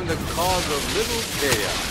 am the cause of little chaos.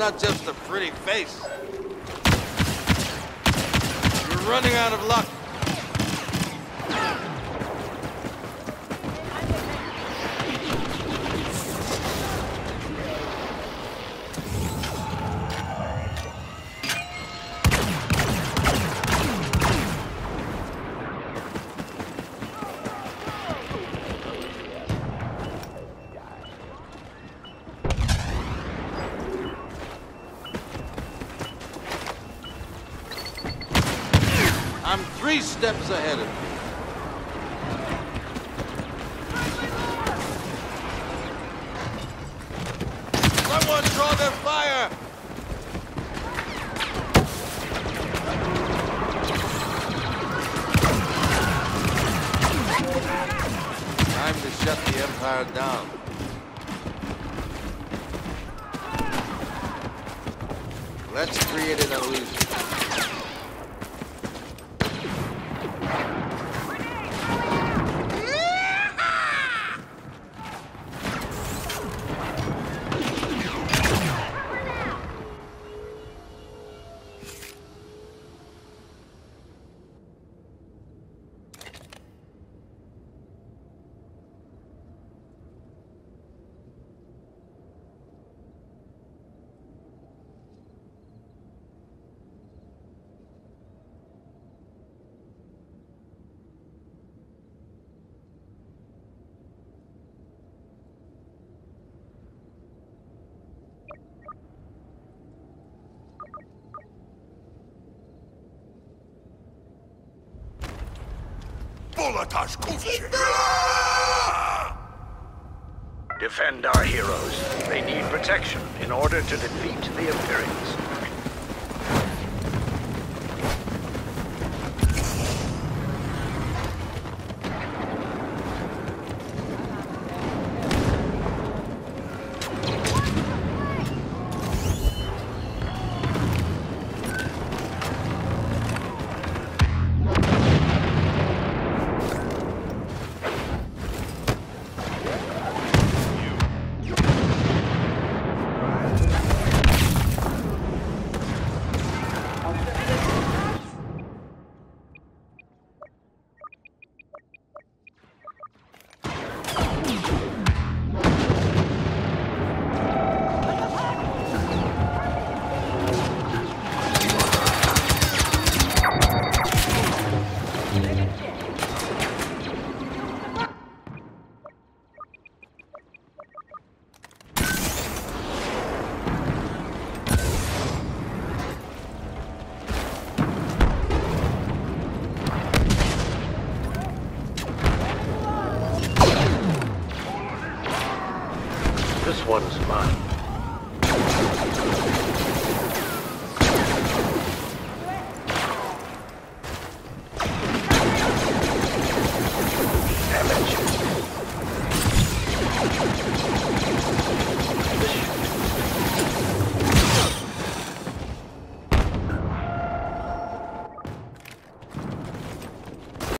Not just a pretty face. You're running out of luck. I'm three steps ahead of you. Someone draw their fire! Time to shut the Empire down. Let's create an illusion. Kovchik! Defend our heroes. They need protection in order to defeat the Imperials.